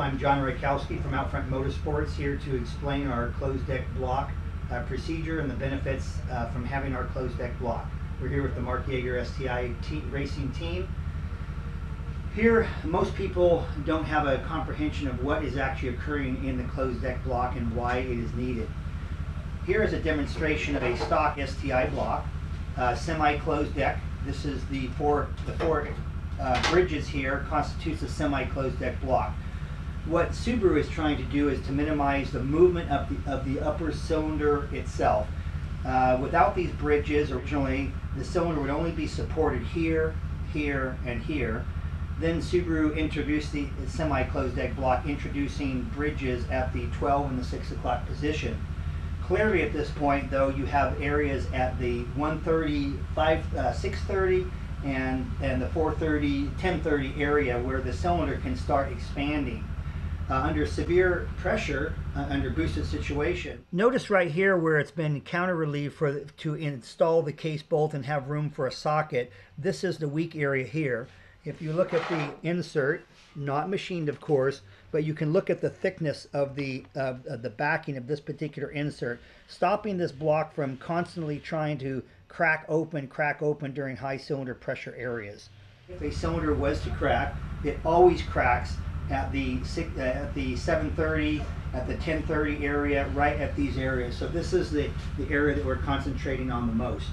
I'm John Rykowski from Outfront Motorsports here to explain our closed deck block uh, procedure and the benefits uh, from having our closed deck block. We're here with the Mark Jager STI te racing team. Here, most people don't have a comprehension of what is actually occurring in the closed deck block and why it is needed. Here is a demonstration of a stock STI block, uh, semi-closed deck. This is the four, the four uh, bridges here constitutes a semi-closed deck block. What Subaru is trying to do is to minimize the movement of the, of the upper cylinder itself. Uh, without these bridges, originally the cylinder would only be supported here, here, and here. Then Subaru introduced the semi-closed deck block, introducing bridges at the 12 and the 6 o'clock position. Clearly at this point, though, you have areas at the 130, 5, uh, 630, and, and the 430, 1030 area where the cylinder can start expanding. Uh, under severe pressure, uh, under boosted situation. Notice right here where it's been counter relieved for to install the case bolt and have room for a socket. This is the weak area here. If you look at the insert, not machined of course, but you can look at the thickness of the, uh, the backing of this particular insert, stopping this block from constantly trying to crack open, crack open during high cylinder pressure areas. If a cylinder was to crack, it always cracks at the uh, at the 730, at the 1030 area, right at these areas. So this is the, the area that we're concentrating on the most.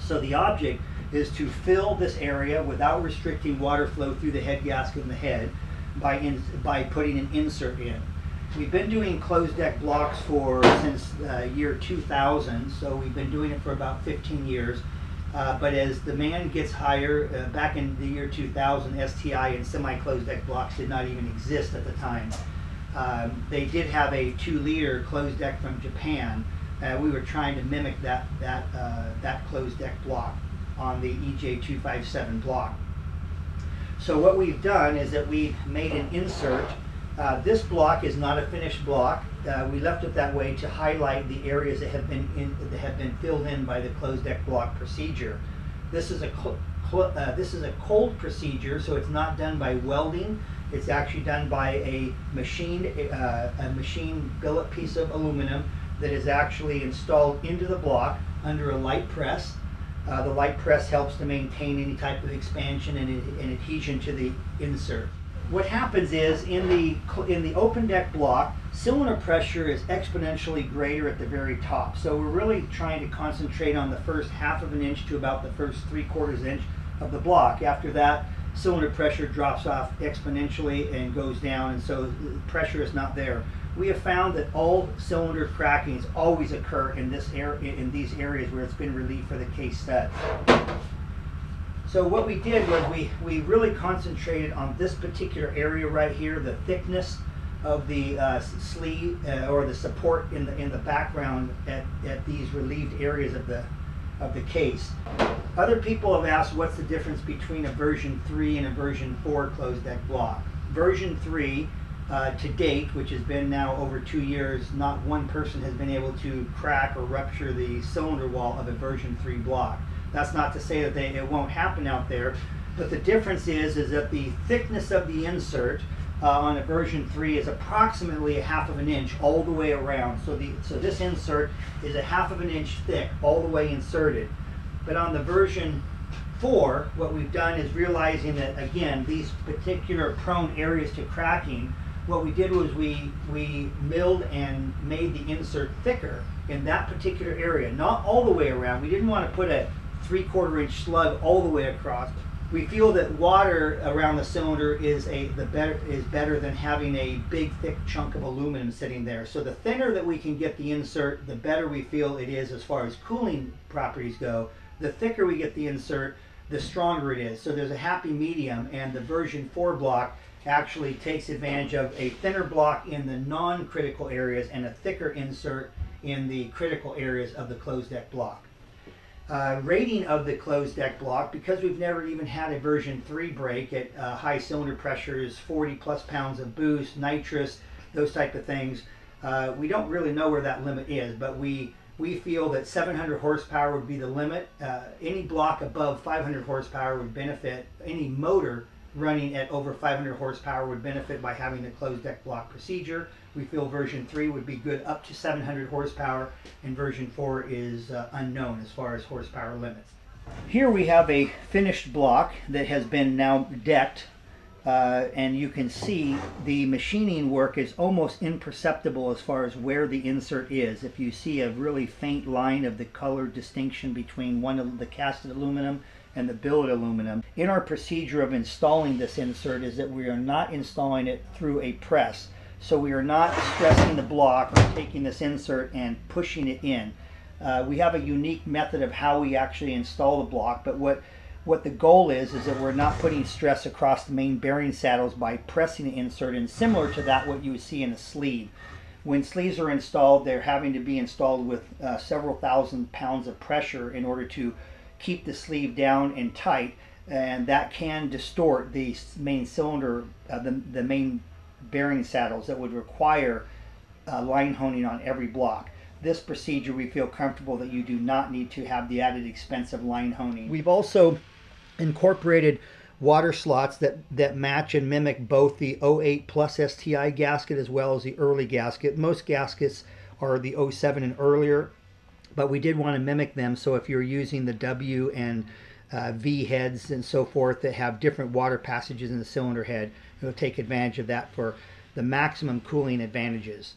So the object is to fill this area without restricting water flow through the head gasket and the head by, in, by putting an insert in. We've been doing closed deck blocks for since uh, year 2000, so we've been doing it for about 15 years. Uh, but as demand gets higher, uh, back in the year 2000, STI and semi-closed deck blocks did not even exist at the time. Um, they did have a two-liter closed deck from Japan. Uh, we were trying to mimic that that uh, that closed deck block on the EJ257 block. So what we've done is that we've made an insert. Uh, this block is not a finished block. Uh, we left it that way to highlight the areas that have been in, that have been filled in by the closed deck block procedure. This is a uh, this is a cold procedure, so it's not done by welding. It's actually done by a machined uh, a machine billet piece of aluminum that is actually installed into the block under a light press. Uh, the light press helps to maintain any type of expansion and, and, adhesion to the insert. What happens is in the in the open deck block, cylinder pressure is exponentially greater at the very top. So we're really trying to concentrate on the first half of an inch to about the first three quarters inch of the block. After that, cylinder pressure drops off exponentially and goes down, and so pressure is not there we have found that all cylinder crackings always occur in this area, in these areas where it's been relieved for the case stud. So what we did was we, we really concentrated on this particular area right here, the thickness of the uh, sleeve uh, or the support in the in the background at, at these relieved areas of the of the case. Other people have asked what's the difference between a version 3 and a version 4 closed deck block. Version 3 uh, to date, which has been now over two years, not one person has been able to crack or rupture the cylinder wall of a version 3 block. That's not to say that they, it won't happen out there, but the difference is, is that the thickness of the insert uh, on a version 3 is approximately a half of an inch all the way around. So, the, so this insert is a half of an inch thick all the way inserted. But on the version 4, what we've done is realizing that, again, these particular prone areas to cracking what we did was we, we milled and made the insert thicker in that particular area, not all the way around. We didn't want to put a three quarter inch slug all the way across. We feel that water around the cylinder is a the better is better than having a big thick chunk of aluminum sitting there. So the thinner that we can get the insert, the better we feel it is as far as cooling properties go. The thicker we get the insert, the stronger it is. So there's a happy medium and the version 4 block actually takes advantage of a thinner block in the non-critical areas and a thicker insert in the critical areas of the closed deck block. Uh, rating of the closed deck block, because we've never even had a version 3 break at uh, high cylinder pressures, 40 plus pounds of boost, nitrous, those type of things, uh, we don't really know where that limit is, but we we feel that 700 horsepower would be the limit. Uh, any block above 500 horsepower would benefit, any motor running at over 500 horsepower would benefit by having the closed deck block procedure. We feel version 3 would be good up to 700 horsepower, and version 4 is uh, unknown as far as horsepower limits. Here we have a finished block that has been now decked, uh, and you can see the machining work is almost imperceptible as far as where the insert is. If you see a really faint line of the color distinction between one of the casted aluminum and the billet aluminum. In our procedure of installing this insert is that we are not installing it through a press. So we are not stressing the block or taking this insert and pushing it in. Uh, we have a unique method of how we actually install the block, but what what the goal is is that we're not putting stress across the main bearing saddles by pressing the insert in, similar to that what you would see in a sleeve. When sleeves are installed, they're having to be installed with uh, several thousand pounds of pressure in order to keep the sleeve down and tight, and that can distort the main cylinder, uh, the, the main bearing saddles that would require uh, line honing on every block. This procedure, we feel comfortable that you do not need to have the added expense of line honing. We've also incorporated water slots that, that match and mimic both the 08 plus STI gasket as well as the early gasket. Most gaskets are the 07 and earlier, but we did want to mimic them. So if you're using the W and uh, V heads and so forth that have different water passages in the cylinder head, you'll take advantage of that for the maximum cooling advantages.